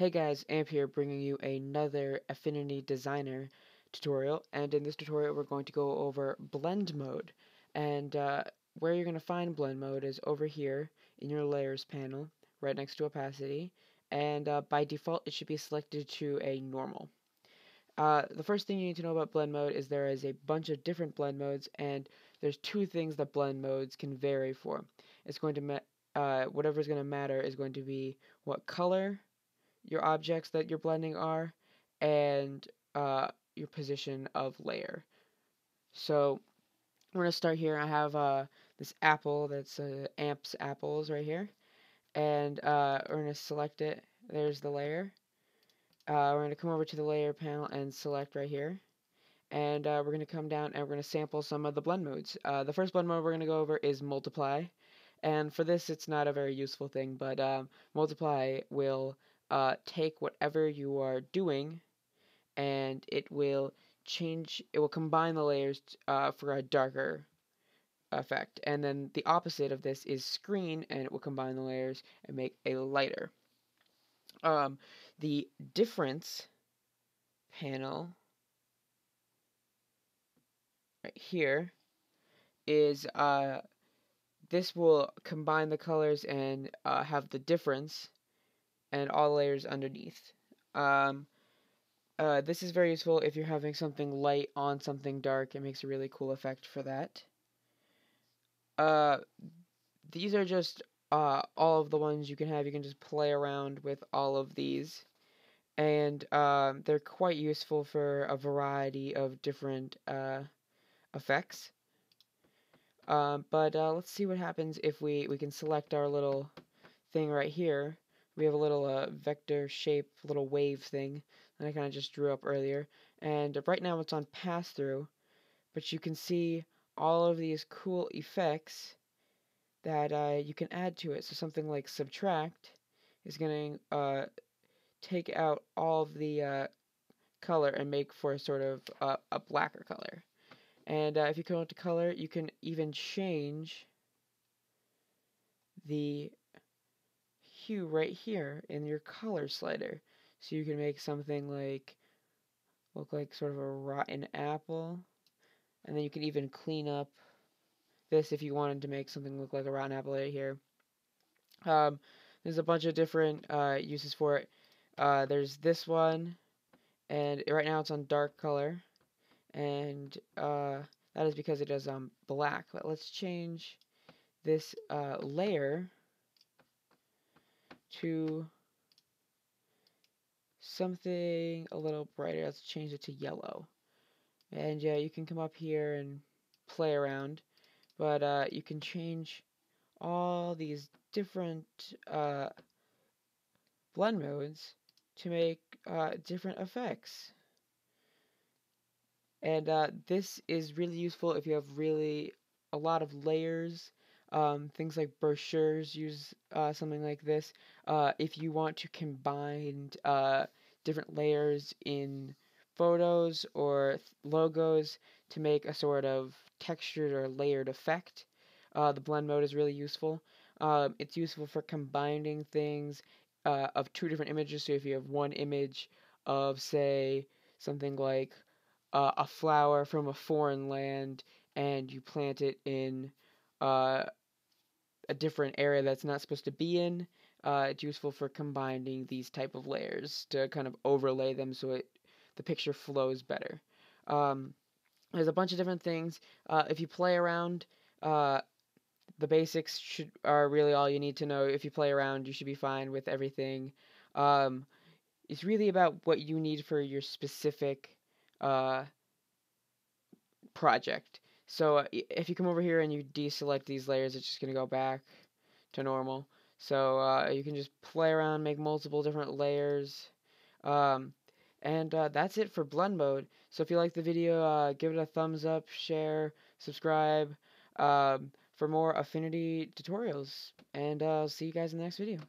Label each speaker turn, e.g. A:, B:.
A: Hey guys, Amp here bringing you another Affinity Designer tutorial and in this tutorial we're going to go over blend mode and uh, where you're going to find blend mode is over here in your layers panel right next to opacity and uh, by default it should be selected to a normal. Uh, the first thing you need to know about blend mode is there is a bunch of different blend modes and there's two things that blend modes can vary for. It's going to uh, whatever is going to matter is going to be what color your objects that you're blending are and uh, your position of layer. So we're going to start here. I have uh, this apple that's uh, amps apples right here. And uh, we're going to select it. There's the layer. Uh, we're going to come over to the layer panel and select right here. And uh, we're going to come down and we're going to sample some of the blend modes. Uh, the first blend mode we're going to go over is multiply. And for this, it's not a very useful thing, but um, multiply will uh, take whatever you are doing and it will change, it will combine the layers uh, for a darker effect. And then the opposite of this is screen and it will combine the layers and make a lighter. Um, the difference panel right here is uh, this will combine the colors and uh, have the difference and all layers underneath. Um, uh, this is very useful if you're having something light on something dark. It makes a really cool effect for that. Uh, these are just uh, all of the ones you can have. You can just play around with all of these. And um, they're quite useful for a variety of different uh, effects. Um, but uh, let's see what happens if we, we can select our little thing right here we have a little uh, vector shape, little wave thing that I kind of just drew up earlier. And right now it's on pass through, but you can see all of these cool effects that uh, you can add to it. So something like subtract is going to uh, take out all of the uh, color and make for sort of uh, a blacker color. And uh, if you go into color, you can even change the hue right here in your color slider. So you can make something like look like sort of a rotten apple. And then you can even clean up this if you wanted to make something look like a rotten apple right here. Um, there's a bunch of different uh, uses for it. Uh, there's this one, and right now it's on dark color, and uh, that is because it is um, black. But let's change this uh, layer to something a little brighter. Let's change it to yellow. And yeah, you can come up here and play around, but uh, you can change all these different uh, blend modes to make uh, different effects. And uh, this is really useful if you have really a lot of layers um, things like brochures use uh, something like this. Uh, if you want to combine uh, different layers in photos or logos to make a sort of textured or layered effect, uh, the blend mode is really useful. Um, it's useful for combining things uh, of two different images. So if you have one image of, say, something like uh, a flower from a foreign land and you plant it in uh, a different area that's not supposed to be in. Uh, it's useful for combining these type of layers to kind of overlay them so it the picture flows better. Um, there's a bunch of different things. Uh, if you play around, uh, the basics should are really all you need to know. If you play around, you should be fine with everything. Um, it's really about what you need for your specific uh, project. So uh, if you come over here and you deselect these layers, it's just going to go back to normal. So uh, you can just play around, make multiple different layers. Um, and uh, that's it for blend mode. So if you like the video, uh, give it a thumbs up, share, subscribe um, for more Affinity tutorials. And uh, I'll see you guys in the next video.